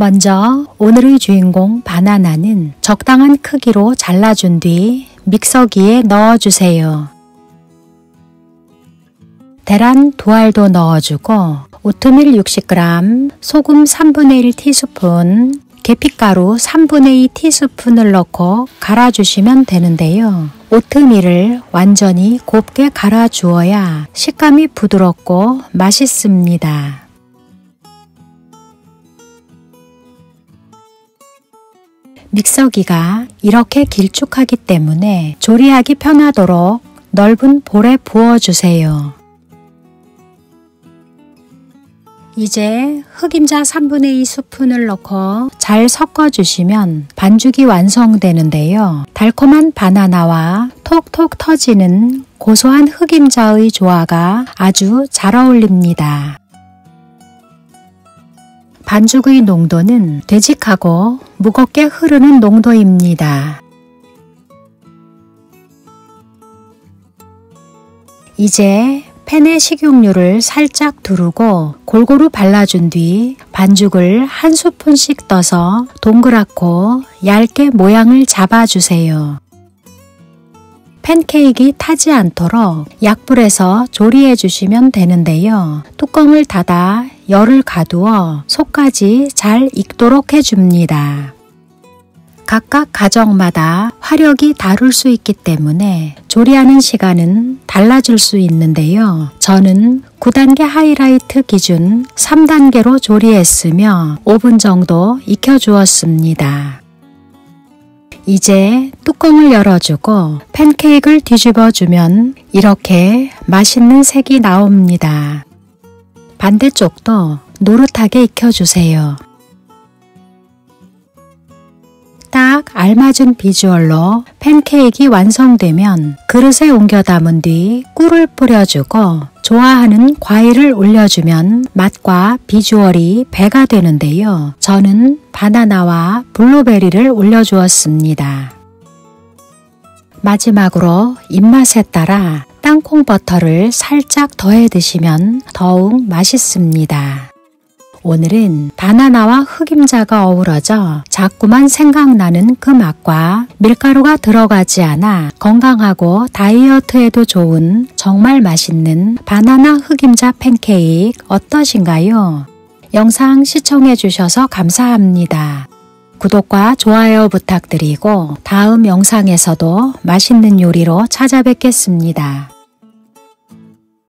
먼저 오늘의 주인공 바나나는 적당한 크기로 잘라준 뒤 믹서기에 넣어주세요. 계란 두 알도 넣어주고 오트밀 60g, 소금 3분의 1 티스푼, 계피가루 3분의 2 티스푼을 넣고 갈아주시면 되는데요. 오트밀을 완전히 곱게 갈아주어야 식감이 부드럽고 맛있습니다. 믹서기가 이렇게 길쭉하기 때문에 조리하기 편하도록 넓은 볼에 부어주세요. 이제 흑임자 3분의 2 스푼을 넣고 잘 섞어주시면 반죽이 완성되는데요. 달콤한 바나나와 톡톡 터지는 고소한 흑임자의 조화가 아주 잘 어울립니다. 반죽의 농도는 되직하고 무겁게 흐르는 농도입니다. 이제 팬에 식용유를 살짝 두르고 골고루 발라준 뒤 반죽을 한 스푼씩 떠서 동그랗고 얇게 모양을 잡아주세요. 팬케이크 타지 않도록 약불에서 조리해 주시면 되는데요. 뚜껑을 닫아 열을 가두어 속까지 잘 익도록 해줍니다. 각각 가정마다 화력이 다를 수 있기 때문에 조리하는 시간은 달라질 수 있는데요. 저는 9단계 하이라이트 기준 3단계로 조리했으며 5분 정도 익혀주었습니다. 이제 뚜껑을 열어주고 팬케이크를 뒤집어주면 이렇게 맛있는 색이 나옵니다. 반대쪽도 노릇하게 익혀주세요. 딱 알맞은 비주얼로 팬케이크 완성되면 그릇에 옮겨 담은 뒤 꿀을 뿌려주고 좋아하는 과일을 올려주면 맛과 비주얼이 배가 되는데요. 저는 바나나와 블루베리를 올려주었습니다. 마지막으로 입맛에 따라 땅콩 버터를 살짝 더해 드시면 더욱 맛있습니다. 오늘은 바나나와 흑임자가 어우러져 자꾸만 생각나는 그 맛과 밀가루가 들어가지 않아 건강하고 다이어트에도 좋은 정말 맛있는 바나나 흑임자 팬케이크 어떠신가요? 영상 시청해 주셔서 감사합니다. 구독과 좋아요 부탁드리고 다음 영상에서도 맛있는 요리로 찾아뵙겠습니다.